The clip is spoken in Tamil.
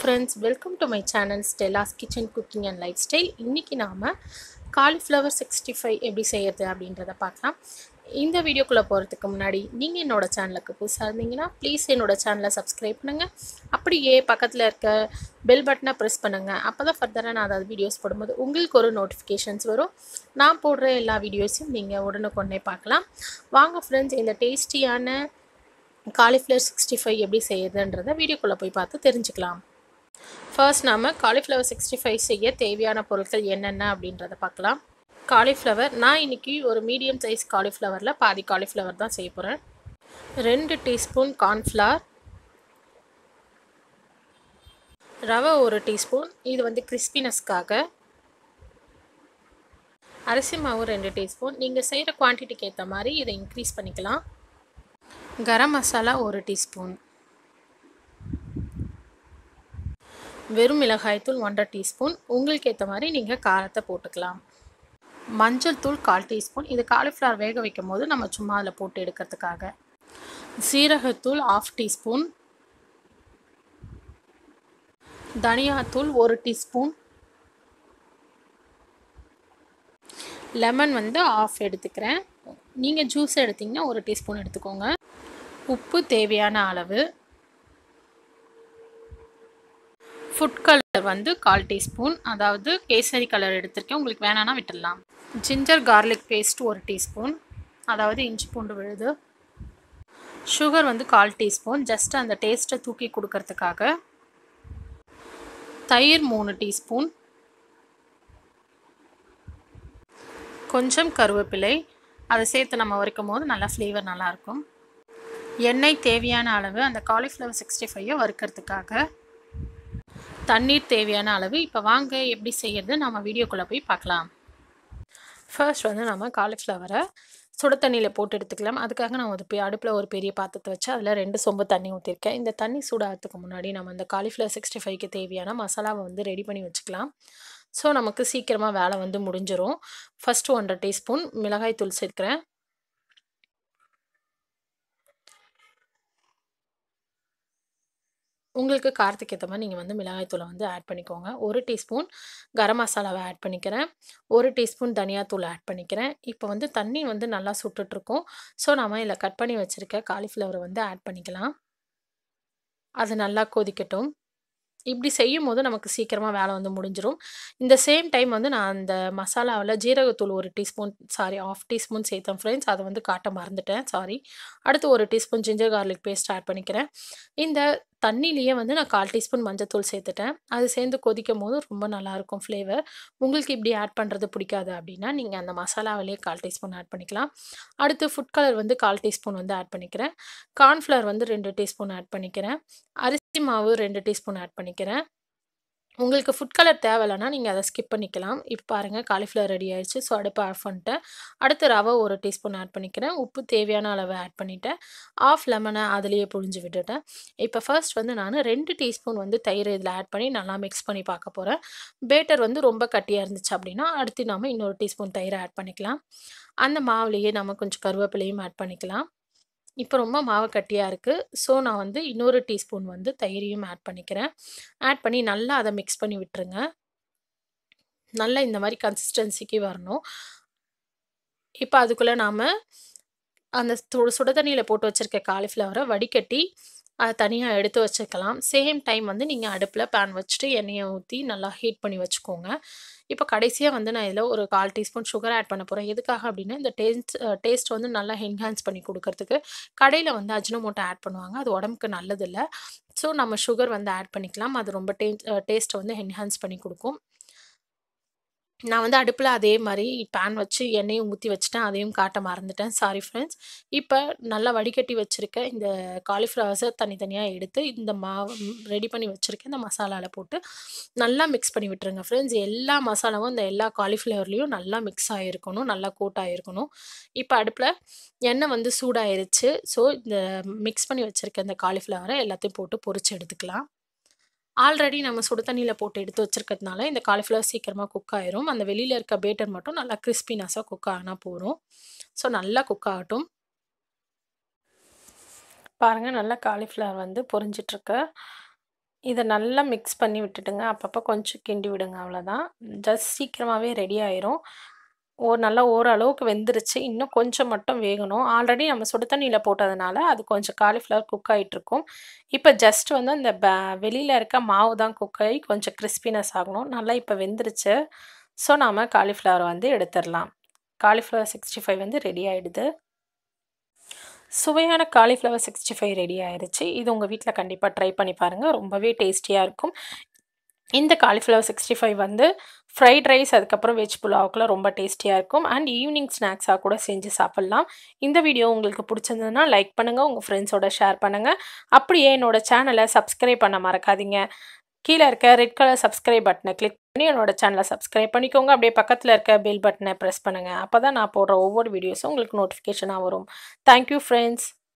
Friends welcome to my channel Stella's kitchen cooking and lifestyle இன்றைக்கி நாம் காலிஃப்ளவர் சிக்ஸ்டி ஃபைவ் எப்படி செய்கிறது அப்படின்றத பார்க்கலாம். இந்த வீடியோக்குள்ளே போகிறதுக்கு முன்னாடி நீங்கள் என்னோடய சேனலுக்கு புதுசாக இருந்தீங்கன்னா ப்ளீஸ் என்னோட சேனலை சப்ஸ்கிரைப் பண்ணுங்கள் அப்படியே பக்கத்தில் இருக்க பெல் பட்டனை ப்ரெஸ் பண்ணுங்கள் அப்போ தான் ஃபர்தராக நான் அதாவது வீடியோஸ் போடும்போது உங்களுக்கு ஒரு நோட்டிஃபிகேஷன்ஸ் வரும். நான் போடுற எல்லா வீடியோஸையும் நீங்கள் உடனுக்குடனே பார்க்கலாம். வாங்க ஃப்ரெண்ட்ஸ் இந்த டேஸ்டியான காலிஃப்ளவர் சிக்ஸ்டி ஃபைவ் எப்படி செய்யுதுன்றதை வீடியோக்குள்ளே போய் பார்த்து தெரிஞ்சுக்கலாம். ஃபர்ஸ்ட் நாம் காலிஃப்ளவர் சிக்ஸ்டி ஃபைவ் செய்ய தேவையான பொருட்கள் என்னென்ன அப்படின்றத பார்க்கலாம். காலிஃப்ளவர் நான் இன்றைக்கி ஒரு மீடியம் சைஸ் காலிஃப்ளவரில் பாதி காலிஃப்ளவர் தான் செய்ய போகிறேன் ரெண்டு டீஸ்பூன் கார்ன்ஃப்ளவர் ரவை ஒரு டீஸ்பூன் இது வந்து கிறிஸ்பினஸ்க்காக அரிசி மாவு ரெண்டு டீஸ்பூன் நீங்கள் செய்கிற குவான்டிட்டிக்கு ஏற்ற மாதிரி இதை இன்க்ரீஸ் பண்ணிக்கலாம். கரம் மசாலா ஒரு டீஸ்பூன் வெறும் மிளகாய்த்தூள் ஒன்றரை டீஸ்பூன். உங்களுக்கு ஏற்ற மாதிரி நீங்கள் காரத்தை போட்டுக்கலாம். மஞ்சள் தூள் கால் டீஸ்பூன். இது காலிஃப்ளவர் வேக வைக்கும் போது நம்ம சும்மா அதில் போட்டு எடுக்கிறதுக்காக. சீரகத்தூள் ஆஃப் டீஸ்பூன். தனியாத்தூள் ஒரு டீஸ்பூன். லெமன் வந்து ஆஃப் எடுத்துக்கிறேன். நீங்கள் ஜூஸ் எடுத்திங்கன்னா ஒரு டீஸ்பூன் எடுத்துக்கோங்க. உப்பு தேவையான அளவு. ஃபுட் கலர் வந்து கால் டீஸ்பூன் அதாவது கேசரி கலர் எடுத்திருக்கேன். உங்களுக்கு வேணான்னா விட்டுடலாம். ஜிஞ்சர் கார்லிக் பேஸ்ட் ஒரு டீஸ்பூன் அதாவது இஞ்சி பூண்டு விழுது. சுகர் வந்து கால் டீஸ்பூன் ஜஸ்ட் அந்த டேஸ்ட்டை தூக்கி கொடுக்கறதுக்காக. தயிர் மூணு டீஸ்பூன். கொஞ்சம் கருவேப்பிலை அதை சேர்த்து நம்ம வறுக்கும் போது நல்லா ஃப்ளேவர் நல்லாயிருக்கும் எண்ணெய் தேவையான அளவு அந்த காலிஃப்ளவர் சிக்ஸ்டி ஃபைவை வறுக்கிறதுக்காக. தண்ணீர் தேவையான அளவு இப்போ வாங்க எப்படி செய்யறது நம்ம வீடியோக்குள்ளே போய் பார்க்கலாம். ஃபர்ஸ்ட் வந்து நம்ம காலிஃப்ளவரை சுட தண்ணியில் போட்டு எடுத்துக்கலாம். அதுக்காக நான் ஒரு அடுப்பில் ஒரு பெரிய பாத்திரத்தை வச்சு அதில் ரெண்டு சொம்பு தண்ணி ஊற்றிருக்கேன் இந்த தண்ணி சூடாகிறதுக்கு முன்னாடி நம்ம இந்த காலிஃப்ளவர் சிக்ஸ்டி ஃபைவ்க்கு தேவையான மசாலாவை வந்து ரெடி பண்ணி வச்சுக்கலாம். ஸோ நமக்கு சீக்கிரமாக வேலை வந்து முடிஞ்சிடும் ஃபஸ்ட்டு ஒன்றரை டீஸ்பூன் மிளகாய் தூள் சேர்க்குறேன். உங்களுக்கு காரத்துக்கு ஏற்ற மாதிரி நீங்கள் வந்து மிளகாய்த்தூளை வந்து ஆட் பண்ணிக்கோங்க. ஒரு டீஸ்பூன் கரம் மசாலாவை ஆட் பண்ணிக்கிறேன். ஒரு டீஸ்பூன் தனியாத்தூள் ஆட் பண்ணிக்கிறேன். இப்போ வந்து தண்ணி வந்து நல்லா சுட்டுட்ருக்கோம் ஸோ நம்ம இதில் கட் பண்ணி வச்சுருக்க காலிஃப்ளவரை வந்து ஆட் பண்ணிக்கலாம். அது நல்லா கொதிக்கட்டும். இப்படி செய்யும் போது நமக்கு சீக்கிரமாக வேலை வந்து முடிஞ்சிடும் இந்த சேம் டைம் வந்து நான் அந்த மசாலாவில் ஜீரகத்தூள் ஒரு டீஸ்பூன் சாரி ஆஃப் டீஸ்பூன் சேர்த்தேன் ஃப்ரெண்ட்ஸ் அதை வந்து காட்ட மறந்துட்டேன் சாரி அடுத்து ஒரு teaspoon ginger garlic paste add பண்ணிக்கிறேன். இந்த தண்ணிலேயே வந்து நான் கால் டீஸ்பூன் மஞ்சத்தூள் சேர்த்துட்டேன். அது சேர்ந்து கொதிக்கும் போது ரொம்ப நல்லாயிருக்கும் ஃப்ளேவர் உங்களுக்கு இப்படி ஆட் பண்ணுறது பிடிக்காது அப்படின்னா நீங்கள் அந்த மசாலாவிலேயே கால் டீஸ்பூன் ஆட் பண்ணிக்கலாம். அடுத்து ஃபுட் கலர் வந்து கால் டீஸ்பூன் வந்து ஆட் பண்ணிக்கிறேன். கார்ன்ஃப்ளவர் வந்து ரெண்டு டீஸ்பூன் ஆட் பண்ணிக்கிறேன். அரிசி மாவு ரெண்டு டீஸ்பூன் ஆட் பண்ணிக்கிறேன். உங்களுக்கு ஃபுட் கலர் தேவையில்லைனா நீங்கள் அதை ஸ்கிப் பண்ணிக்கலாம். இப்போ பாருங்கள் காலிஃப்ளவர் ரெடி ஆயிடுச்சு. ஸோ அடுப்பை ஆஃப் பண்ணிட்டேன். அடுத்து ரவை ஒரு டீஸ்பூன் ஆட் பண்ணிக்கிறேன். உப்பு தேவையான அளவு ஆட் பண்ணிவிட்டேன் ஆஃப் லெமனை அதுலேயே புழிஞ்சு விட்டுட்டேன். இப்போ ஃபர்ஸ்ட் வந்து நான் ரெண்டு டீஸ்பூன் வந்து தயிர் இதில் ஆட் பண்ணி நல்லா மிக்ஸ் பண்ணி பார்க்க போகிறேன் பேட்டர் வந்து ரொம்ப கட்டியாக இருந்துச்சு அப்படின்னா அடுத்து நாம் இன்னொரு டீஸ்பூன் தயிரை ஆட் பண்ணிக்கலாம். அந்த மாவுலேயே நம்ம கொஞ்சம் கருவேப்பிலையும் ஆட் பண்ணிக்கலாம். இப்போ ரொம்ப மாவு கட்டியாக இருக்குது ஸோ நான் வந்து இன்னொரு டீஸ்பூன் வந்து தயிரையும் ஆட் பண்ணிக்கிறேன். ஆட் பண்ணி நல்லா அதை மிக்ஸ் பண்ணி விட்டுருங்க. நல்லா இந்த மாதிரி கன்சிஸ்டன்சிக்கு வரணும். இப்போ அதுக்குள்ளே நாம் அந்த சுட தண்ணியில் போட்டு வச்சுருக்க காலிஃப்ளவரை வடிகட்டி அதை தனியாக எடுத்து வச்சுக்கலாம். சேம் டைம் வந்து நீங்கள் அடுப்பில் பேன் வச்சுட்டு எண்ணெயை ஊற்றி நல்லா ஹீட் பண்ணி வச்சுக்கோங்க. இப்போ கடைசியாக வந்து நான் இதில் ஒரு கால் டீஸ்பூன் சுகர் ஆட் பண்ண போகிறேன் எதுக்காக அப்படின்னா இந்த டேஸ்ட் டேஸ்ட் வந்து நல்லா என்ஹான்ஸ் பண்ணி கொடுக்கறதுக்கு கடையில் வந்து அஜினோமோட்டோ ஆட் பண்ணுவாங்க. அது உடம்புக்கு நல்லதில்லை. ஸோ நம்ம சுகர் வந்து ஆட் பண்ணிக்கலாம். அது ரொம்ப டே டேஸ்ட்டை வந்து என்ஹான்ஸ் பண்ணி கொடுக்கும். நான் வந்து அடுப்பில் அதே மாதிரி பேன் வச்சு எண்ணெயும் ஊற்றி வச்சுட்டேன். அதையும் காட்ட மறந்துட்டேன். சாரி ஃப்ரெண்ட்ஸ் இப்போ நல்லா வடிகட்டி வச்சுருக்க இந்த காலிஃப்ளவர்ஸை தனித்தனியாக எடுத்து இந்த மாவு ரெடி பண்ணி வச்சுருக்க இந்த மசாலாவில் போட்டு நல்லா மிக்ஸ் பண்ணி விட்டுருங்க ஃப்ரெண்ட்ஸ் எல்லா மசாலாவும் இந்த எல்லா காலிஃப்ளவர்லேயும் நல்லா மிக்ஸ் ஆகிருக்கணும் நல்லா கோட் ஆகிருக்கணும் இப்போ அடுப்பில் எண்ணெய் வந்து சூடாயிருச்சு. ஸோ இந்த மிக்ஸ் பண்ணி வச்சுருக்க இந்த காலிஃப்ளவரை எல்லாத்தையும் போட்டு பொறிச்சு எடுத்துக்கலாம். ஆல்ரெடி நம்ம சுடு தண்ணியில் போட்டு எடுத்து வச்சுருக்கிறதுனால இந்த காலிஃப்ளவர் சீக்கிரமாக குக் ஆயிரும். அந்த வெளியில் இருக்க பேட்டர் மட்டும் நல்லா கிறிஸ்பினஸாக குக் ஆனால் போதும். ஸோ நல்லா குக் ஆகட்டும். பாருங்கள் நல்லா காலிஃப்ளவர் வந்து பொரிஞ்சிட்ருக்கு. இதை நல்லா மிக்ஸ் பண்ணி விட்டுட்டுங்க அப்பப்போ கொஞ்சம் கிண்டி விடுங்க அவ்வளோதான் ஜஸ்ட் சீக்கிரமாகவே ரெடி ஆயிரும். ஓ நல்லா ஓரளவுக்கு வெந்துருச்சு. இன்னும் கொஞ்சம் மட்டும் வேகணும். ஆல்ரெடி நம்ம சுடு தண்ணியில் போட்டதுனால அது கொஞ்சம் காலிஃப்ளவர் குக் ஆகிட்டுருக்கும் இப்போ ஜஸ்ட் வந்து அந்த ப வெளியில் இருக்க மாவு தான் குக் ஆகி கொஞ்சம் கிறிஸ்பினஸ் ஆகணும். நல்லா இப்போ வெந்துருச்சு. ஸோ நாம் காலிஃப்ளவர் வந்து எடுத்துடலாம். காலிஃப்ளவர் சிக்ஸ்டி ஃபைவ் வந்து ரெடி ஆகிடுது சுவையான காலிஃப்ளவர் சிக்ஸ்டி ஃபைவ் ரெடி ஆயிடுச்சு இது உங்கள் வீட்டில் கண்டிப்பாக ட்ரை பண்ணி பாருங்கள் ரொம்பவே டேஸ்டியாக இருக்கும். இந்த காலிஃப்ளவர் சிக்ஸ்டி ஃபைவ் வந்து ஃப்ரைட் ரைஸ் அதுக்கப்புறம் வெஜ் புலாவுக்குலாம் ரொம்ப டேஸ்டியாக இருக்கும். அண்ட் ஈவினிங் ஸ்நாக்ஸாக கூட செஞ்சு சாப்பிட்லாம். இந்த வீடியோ உங்களுக்கு பிடிச்சிருந்ததுன்னா லைக் பண்ணுங்கள் உங்கள் ஃப்ரெண்ட்ஸோட ஷேர் பண்ணுங்கள் அப்படியே என்னோடய சேனலை சப்ஸ்கிரைப் பண்ண மறக்காதீங்க. கீழே இருக்க ரெட் கலர் சப்ஸ்கிரைப் பட்டனை கிளிக் பண்ணி என்னோடய சேனலை சப்ஸ்கிரைப் பண்ணிக்கோங்க. அப்படியே பக்கத்தில் இருக்க பெல் பட்டனை ப்ரெஸ் பண்ணுங்கள் அப்போ தான் நான் போடுற ஒவ்வொரு வீடியோஸும் உங்களுக்கு நோட்டிஃபிகேஷனாக வரும். Thank you friends